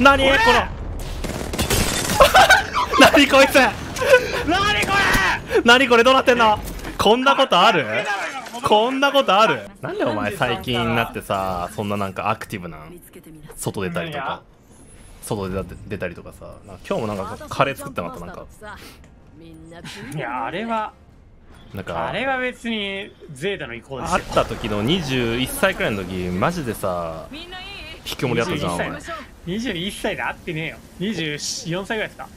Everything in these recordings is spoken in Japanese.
何？この。何こいつ？何こ何これ？どうなってんの？こんなことある？こんなことある？なんでお前最近になってさそんななんかアクティブな外出たりとか。外出た出たりとかさ。今日もなんかカレー作ってなかったなんか。れいやあれはなんかあれは別にゼータの意向ですよ。会った時の21歳くらいの時マジでさ引きこもりだったじゃんお前。21歳21歳で会ってねえよ。24歳ぐらいですか。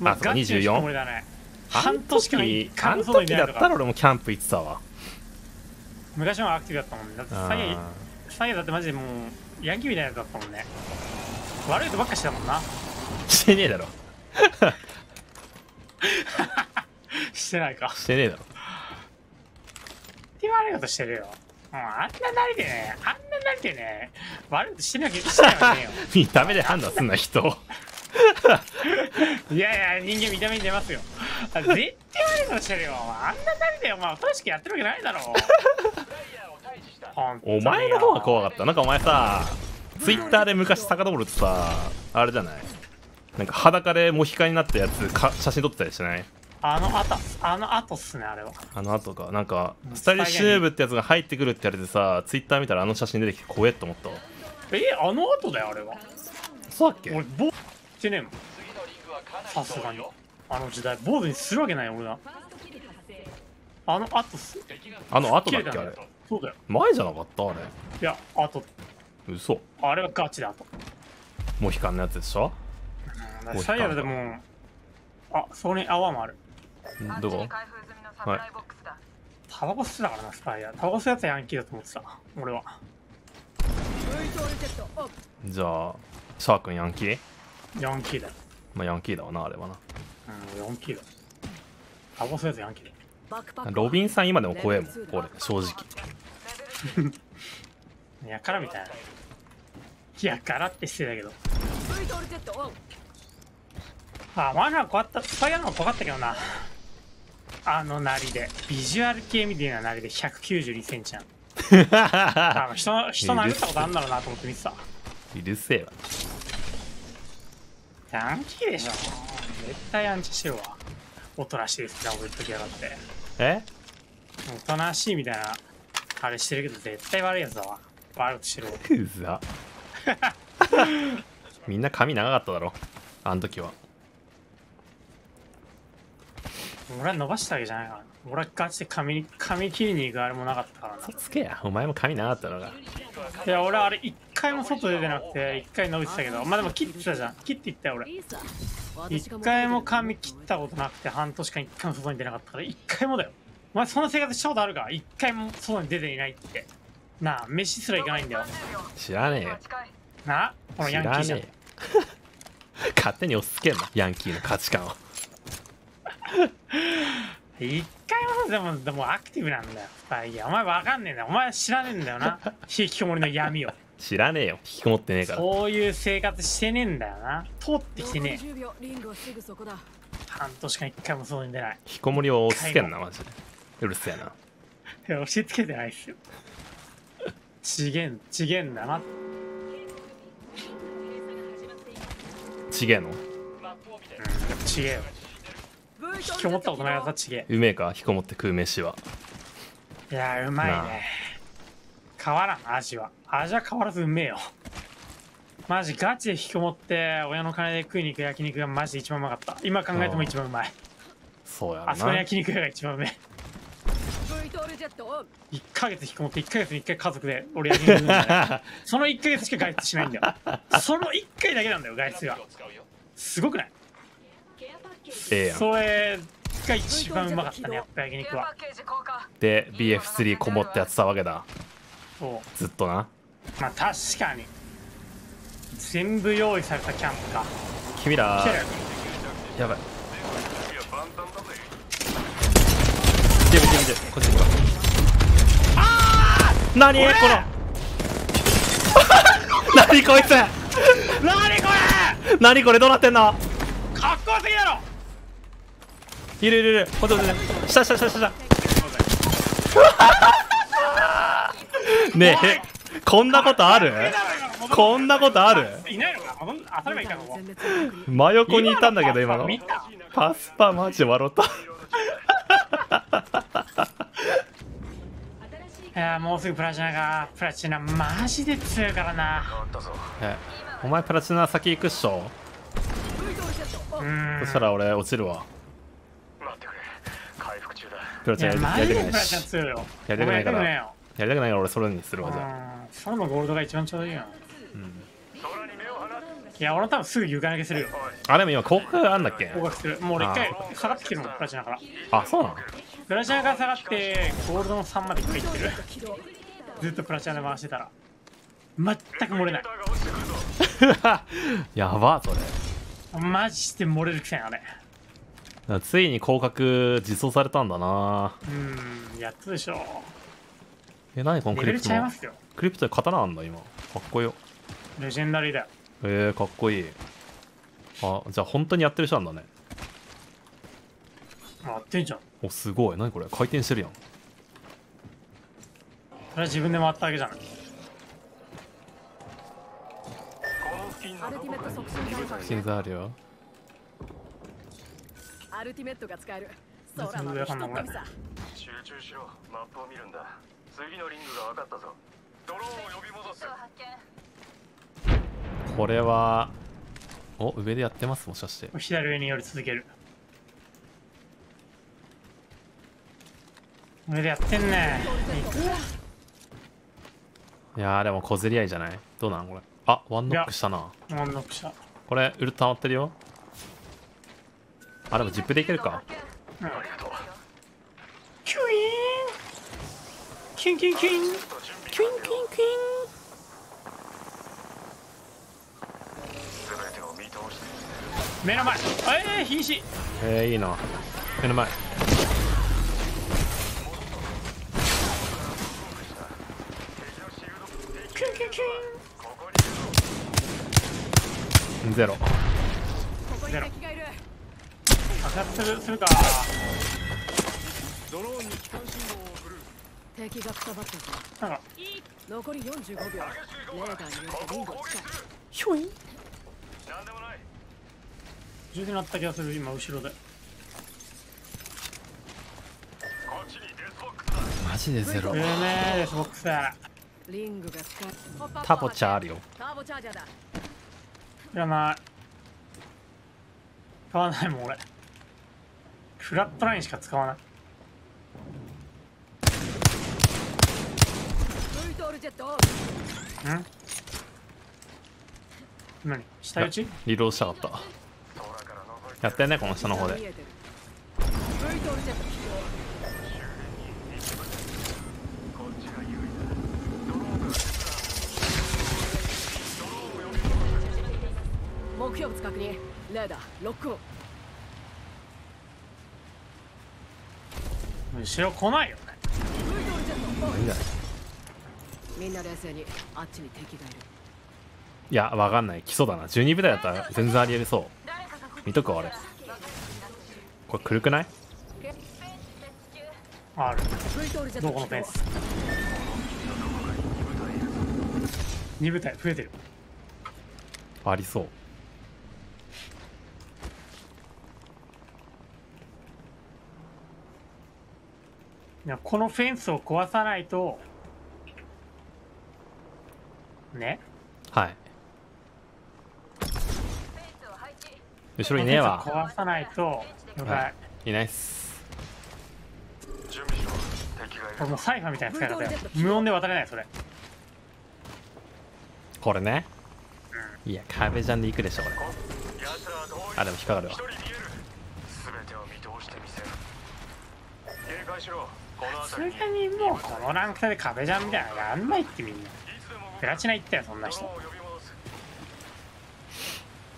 まあそうかガチの引きこもりだね。半年間一あの時だったら俺もキャンプ行ってたわ。昔もアクティブだったもんね。だってあサイサイだってマジでもうヤンキーみたいなやつだったもんね。悪いことばっかしてたもんな。ーしてねえだろ。してないか。してねえだろ。って悪いことしてるよ。もうあんななりでねあんななりでね悪いことしてなきゃしてなね 見た目で判断すんな人。いやいや人間見た目に出ますよ。あ絶対悪いことしてるよ。あんななりでお前おしくやってるわけないだろ。本当によお前の方が怖かった。なんかお前さツイッターで昔遡るとさあれじゃない？なんか裸でモヒカンになったやつか写真撮ってたりしない？あの後あの後っすねあれは。あの後か。なんかスタイリッシュヌーブってやつが入ってくるって言われてさツイッター見たらあの写真出てきて怖えって思ったわ。えあの後だよあれは。そうだっけ？俺坊主してねえもん。さすがに。あの時代。坊主にするわけないよ俺は。あの後っす。あの後だっけあれ？そうだよ。前じゃなかった？あれ。いや後。嘘。あれはガチだ後。モヒカンのやつでしょ？うん最悪でもあそこに泡もある。んどこ？はい。タバコ吸ってたからなスパイ。ヤータバコ吸うやつはヤンキーだと思ってた俺は。じゃあシャークンヤンキー？ヤンキーだよ。まあヤンキーだわなあれはな。うんヤンキーだよ。タバコ吸うやつヤンキーだよ。ロビンさん今でも怖えもん俺正直。やからみたいな。やからって失礼だけど。あ前のはこうやったスパイヤーの方が怖かったけどなあのなりでビジュアル系みたいななりで192センチやん多分人人殴ったことあんだろうなと思って見てた。うるせえわ。ヤンキーでしょ。絶対ヤンチしてるわ。おとなしいです。な俺言っときやがって。え？おとなしいみたいなあれしてるけど絶対悪いやつだわ。悪いことしてるわうざ。みんな髪長かっただろ。あの時は俺は伸ばしたわけじゃないから。な俺はガチで髪に髪切りに行くあれもなかったからな。つけや。お前も髪長かったのがいや俺あれ一回も外出てなくて一回伸びてたけど。まあでも切ってたじゃん。切っていったよ俺。一回も髪切ったことなくて半年間一回も外に出なかったから一回もだよ。お前そんな生活したことあるか？一回も外に出ていないって。なあ飯すら行かないんだよ。知らねえよ。なあこの知ヤンキーじゃん。らねえよ。勝手に押し付けんなヤンキーの価値観を一回もでもでもアクティブなんだよ。スパイやお前わかんねえんだよ。お前知らねえんだよな。引きこもりの闇を。知らねえよ。引きこもってねえから。そういう生活してねえんだよな。通ってきてねえ。10秒リングはすぐそこだ。半年間一回も外に出ない。引きこもりを押し付けんなマジで。うるせえな。いや教えつけてないっすよ。ちげんちげんだな。ちげえの？うんちげえよ引きこもったことないやつはちげえうめえか引きこもって食う飯は。いやうまいね。変わらん味は。味は変わらずうめえよ。マジガチで引きこもって親の金で食いに行く焼肉がマジで一番うまかった。今考えても一番うまい。そうやあそこのな焼肉屋が一番うめえ。V トールジェットオン1ヶ月引きこもって1ヶ月に1回家族で俺焼肉食うん その1ヶ月しか外出しないんだよ。その1回だけなんだよ外出が。すごくない？ええやん。それが一番うまかったねやっぱ焼肉は。で BF3 こもってやってたわけだ。そう。ずっとな。まあ確かに。全部用意されたキャンプか。君らやばい。見て見て見てこっち見ろあー！何？この。何こいつ？何こ何これ？どうなってんの？れかっこよすぎだろいるいるいる。こっちこっち下下下下下。ねえ。こんなことある？こんなことある？いないのか戻ん当たればいいかここ全滅の確認真横にいたんだけど今の見た。パスパマジ笑った。いやーもうすぐプラチナかプラチナマジで強いからな。えお前プラチナ先行くっしょ？そしたら俺落ちるわ復中だいやプラチナやりたくないしチナ強いよ。やりたくないから。やりたくないから俺それにするわじゃあ。うん。それもゴールドが一番ちょうどいいよ。空に目を離すいや俺多分すぐ床投げするよ。あでも今広告あんだっけ？合格する。もう俺一回下がってきてるもんプラチナから。あそうなの？プラチナから下がってゴールドの3まで一回いってる。ずっとプラチナで回してたら。全く漏れない。やばそれ。マジで漏れるくせにあれついに広角実装されたんだな。うんやっとでしょえ何このクリプトの？ちゃいますよ。クリプトで刀なんだ今。かっこよ。レジェンダリーだ。よえー、かっこいい。あじゃあ本当にやってる人なんだね。やってんじゃん。おすごい。何これ？回転してるやん。それは自分で回ったわけじゃないこの付近アルティメット促進開発心臓あるよアルティメットが使える。空までひとっ飛びさ。集中しろ。マップを見るんだ。次のリングが分かったぞ。ドローンを呼び戻す。これはお上でやってますもしかして。左上に寄り続ける。上でやってんね。いやーでも小競り合いじゃない？どうなんこれ？あワンノックしたな。ワンノックした。これウルト溜まってるよあでもジップでいけるか。うんありがとうキュイーンキュンキュン。キュンキュインキュイン。キュイ全てを見通して目の前。ええー、瀕死。ンえー、い。いな目の前。キュンキュンキュイゼロ。ゼロ敵がいるーン爆発するするか。ドローンに機関信号を送る。敵がくたばったぞなんか。残り45秒。レーダーによってリングが近いひょい。なんでもない。銃で鳴った気がする今後ろで。こっちにデスボックスだ。マジでゼロ。有名ですボックスリングが使えタボチャーあるよ。ターボチャージャーだ。いらない。使わないもん俺フラットラインしか使わない。V トールジェットオンん？何？下打ち？リロードしたかった。やってんねこの下の方で。目標物確認。レーダーロックオン後ろ来ないよね。みんな冷静にあっちに敵がいる。いやわかんない。基礎だな。12部隊だったら全然ありえるそう。見とくわ俺。これくるくない？ある。どこのフェンス？2部隊増えてる。ありそうやこのフェンスを壊さないとね？はい。後ろいねえわ。壊さないと了解、はい。いないっす。準備しろ敵がいるこれもうサイファーみたいな使い方よ。無音で渡れないそれ。これね。いや壁ジャンで行くでしょこれ。あでも引っかかるわ。一人見える。全てを見通してみせる。警戒しろさすがに。もうこのランク差で壁ジャンみたいなのやんないってみんな。プラチナ行ったよそんな人。ドローンを呼び戻す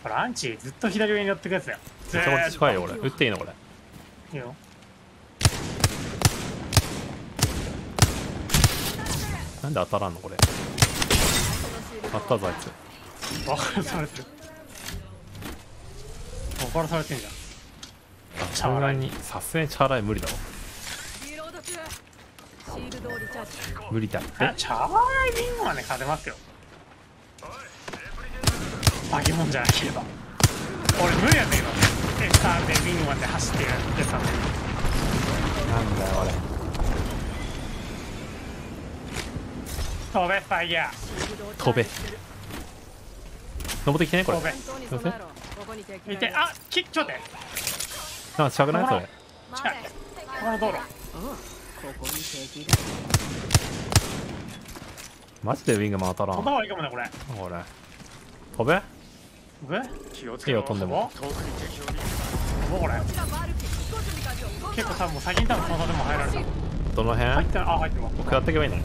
これアンチずっと左上に寄ってくやつだよ。ずめちゃめちゃ近いよ俺。撃っていいのこれ。といいよ。なんで当たらんのこれ。当たったぞあいつ。分からされてる。分からされてんじゃん。さすがにさすがにチャーライ無理だわ無理だって。あチャーライビングはね勝てますよ。化け物じゃなければ。俺無理やったけど SR でウィングマンで走ってるなんだよ俺。飛べファイヤー。飛べ。登ってきてねこれ。飛べ。見て。あきちょっと待って。なんか近くない？それ。近いこの道路。ここに敵がマジでウィングマン当たらん飛んだ方がいいかもねこれ。これ。飛べ？飛べ？気をついいよ飛んでも。飛ぼうこれ。結構多分もう先に多分その建物入られた。どの辺？入ってあ入ってる。わ下っていけばいいの？うん。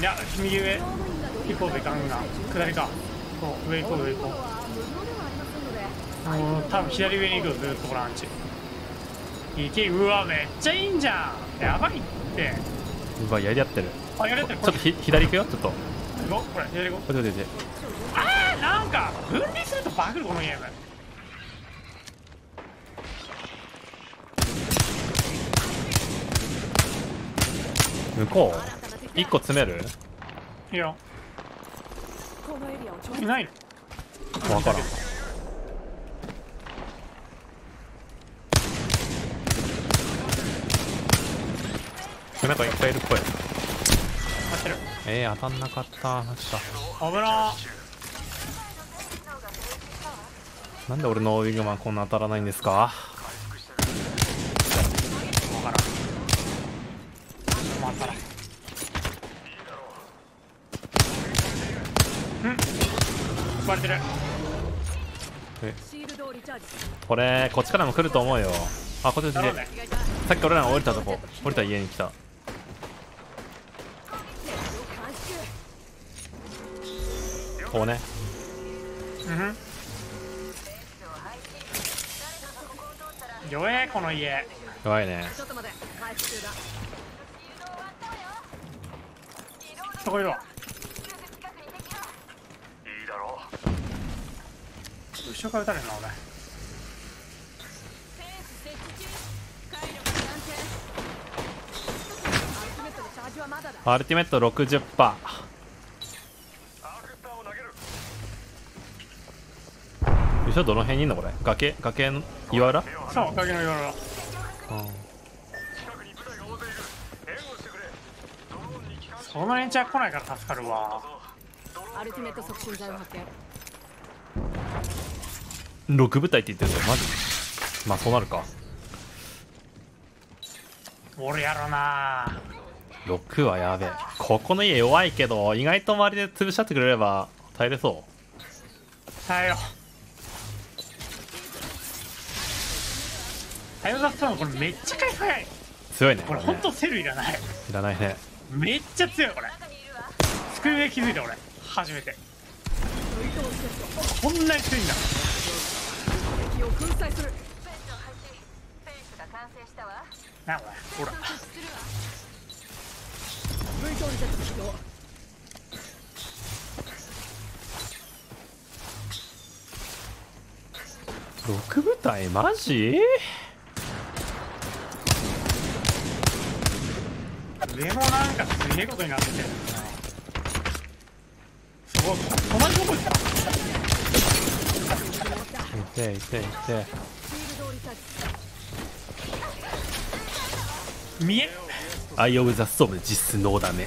いや右上行こうぜガンガン。下りか。そう上行こう上行こう。うん多分左上に行くよずっとこれアンチ。いけうわめっちゃいいんじゃんやばいって。うわやり合ってる。あやれてる。ちょっとひ左行くよ。ちょっと。これ左行こう。あーなんか分離するとバグるこのゲーム。向こう？1個詰める？いいよこのエリアを調いないの。分からんなんかいっぱいいるっぽい待ってるえー、当たんなかったマジか危ななんで俺のウィングマンこんな当たらないんですか分からんまたらうん割れてるこれこっちからも来ると思うよあこっちこっちねさっき俺らが降りたとこ降りた家に来たこうね。うん。弱えこの家。弱いね。ちょっと待って回復中だそこいるわいいだろ。後ろから撃たれるな俺アルティメット60%後ろどの辺にいんのこれ？崖？崖の岩裏？そう影の夜うん。近くに部隊が大勢いる援護してくれドローンに機関その連中は来ないから助かるわ。アルティメット促進剤を発見6部隊って言ってるぞマジ？まあそうなるか。俺やろな。6はやべえ。ここの家弱いけど意外と周りで潰し合ってくれれば耐えれそ耐えようザストーンこれめっちゃ回復早い。う強いね。これねこれほんとセルいらない。いらないね。めっちゃ強いこれ。机上気づいた俺。初めて。こんなに強いんだ。敵を粉砕する。なこれほら。V トールジェット起動6部隊？マジ？上もなんかすげえことになってるなすごい。隣どこ行った。いていてい。見えアイオブザストーム実能だね。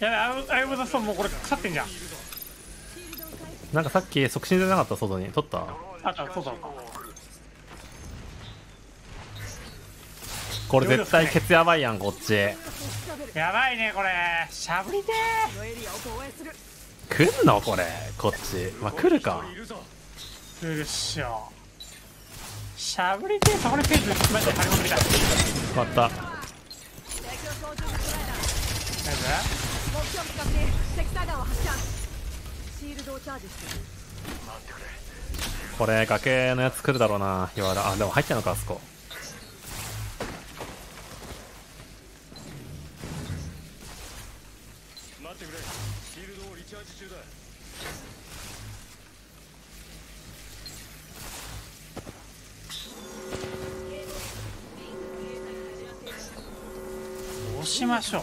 やべアイアイブザストーンもうこれ腐ってんじゃん。なんかさっき促進じゃなかった？外に。取った？あったそうだこれ絶対ケツやばいやんこっち。やばいねこれ。しゃぶりて来んのこれ。こっち。まあ来るか。いるっしょ。しゃぶりてーそこにページマジで張り込みた。い終わった。これ崖のやつ来るだろうな。岩原あでも入ってんのかあそこしましょう。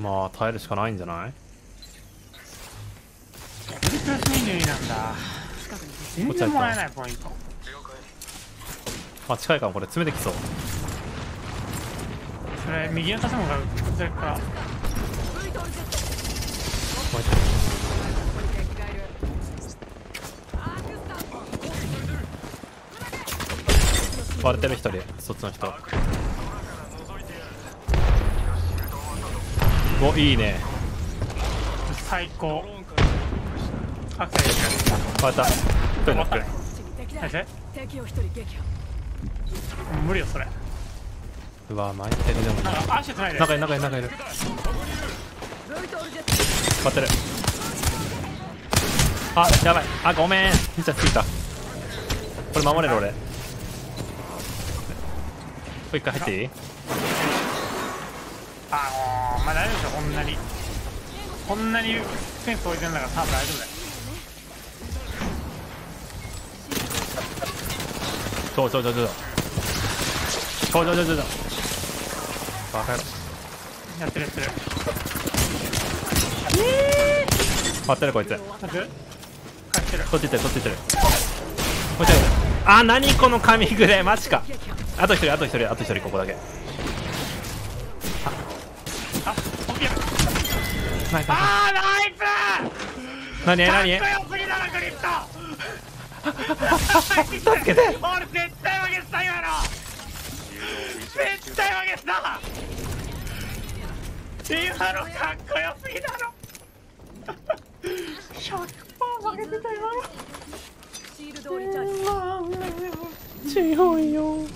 まあ耐えるしかないんじゃない？プリプラス22なんだ。全然もらえないポイント。まあ近いからこれ。詰めてきそう。それ右の建物がそれから。割れてる一人そっちの人おいいね。最高。アクセルた。一人ノック無理よそれ。うわ参ってるでも。中いる中いる中いる待ってるあやばいあごめんピんちゃーついたこれ守れる俺もう一回入っていいあのー、まあ大丈夫でしょこんなに。こんなにフェンス置いてんだから多分大丈夫だよ。そうそうそうそう。そうそうそうそう。バカや。ってるやってる。割ってるこいつ。なんか帰ってる。そっち行ってるそっち行ってる。あ何この神グレマジか。あと一人あと一人あと一人ここだけあおいやナイスあーナイ何？何？スかっこよすぎだなクリプト。助けて！俺絶対負けてた今の。絶対負けてた。今のかっこよすぎだろ。100%負けてた今のシールドをリチャージ強いよ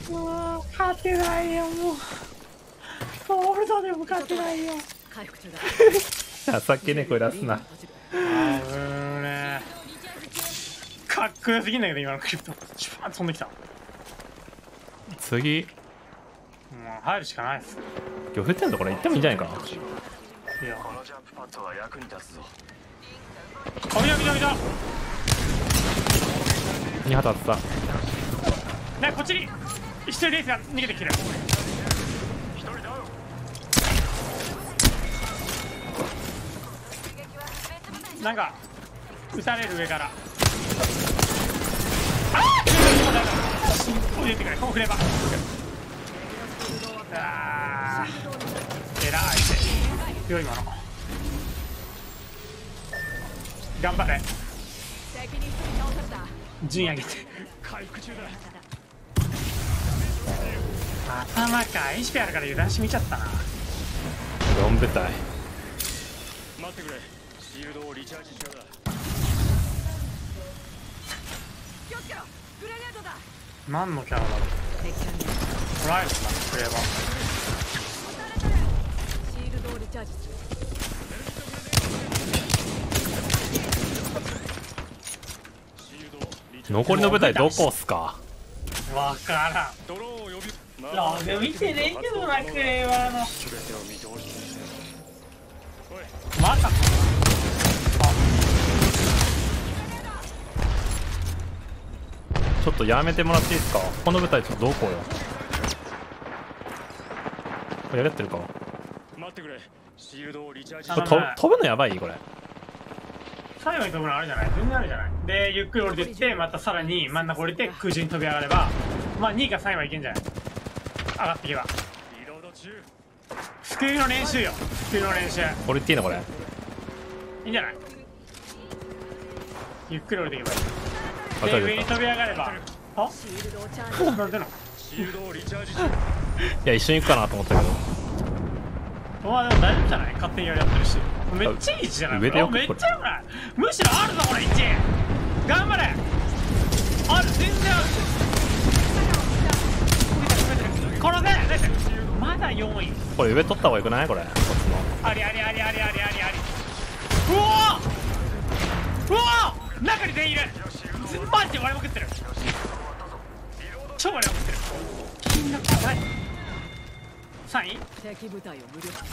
勝てないよもう。ゴールドでも勝てないよ。回復中だ情けねえ声出すな。あぶねかっこよすぎんだけど今のクリプト。シュワーン飛んできた。も次う入るしかないです。今日降ってんところ行ってもいいんじゃないかいや。このジャンプパッドは役に立つぞ。あ見た見た見た二旗あった。ねこっちに一人レースが逃げてきてるなんか撃たれる上から。ああ出てくれこう振れば。あーえらいよ今の。頑張れ。陣上げて。頭か。HP あるから油断し見ちゃったな。4部隊待ってくれシールドをリチャージ中だ気をつけろ。グレネードだ。何のキャラだろう。ライブだクレーバーシールドをリチャージ残りの部隊どこっすか？わからん。ドローンを呼びいや俺見てねえけどなクレーバーの。まさかっとやめてもらっていいですか？この部隊ちょっとどこよ。これやれってるか？待ってくれ。シールドをリチャージ。飛ぶ飛ぶのやばい？これ。最後に飛ぶのあるじゃない？全然あるじゃない？でゆっくり降りてってまたさらに真ん中降りて空中に飛び上がればまあ2か3はいけんじゃない？上がっていけば。リロード中スクールの練習よ。スクールの練習。これ言っていいのこれ？いいんじゃない？ゆっくり降りていけばいいあ大丈夫かで上に飛び上がれば。あ？シールドをチャージなんでのシールドをリチャージ中いや一緒に行くかなと思ったけど。まあでも大丈夫じゃない？勝手にやりやってるし。めっちゃいい位置じゃない？上でよくめっちゃよくない。むしろあるぞこれ1頑張れ。ある全然ある。このねまだ4位。これ上取った方がよくない？これ。こっちのありありありありありありあり。うわうわ中に全員いるずマジで割れまくってる。超割れまくってる。金額高い3位。敵部隊を無力化。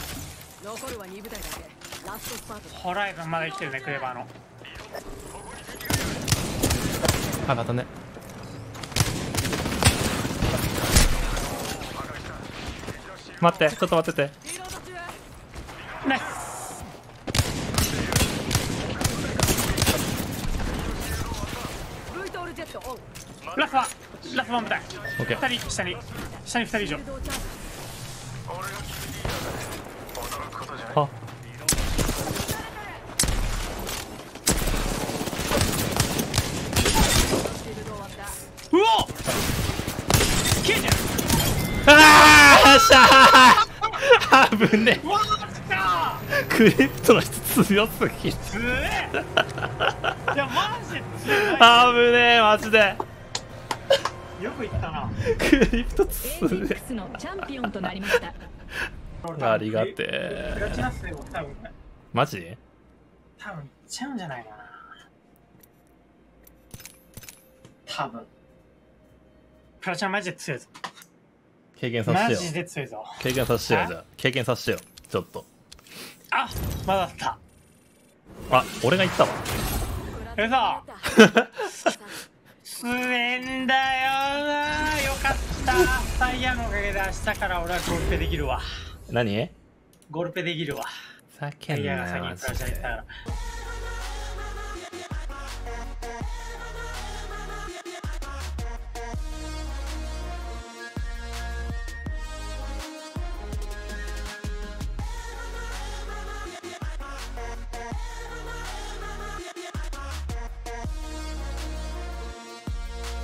残るは2部隊だけ。ラストスパートだ。ホライゾンまだ生きてるねクレバーの。あまたね。待ってちょっと待ってて。ナイス100番部隊2人下に。下に2人以上。あ。うお消えてる。あーしゃーねえ。クリプトの人強すぎる。いやマジ危ねえマジで。よく言ったな。クリプト強え APEX のチャンピオンとなりましたありがてプラえチナスで僕多分マジ？多分いっちゃうんじゃないかな。多分。プラチナマジで強いぞ。経験さマジせてよ。で強いぞ。経験させてよじゃあ。経験させてよちょっと。あまだあった。あ俺が言ったわ。えさ 強えんだよなよかった。タイヤのおかげで明日から俺はゴルペできるわ。何？ゴルペできるわ。タイ叫んなヤが先にプラよマジでチナ行ったから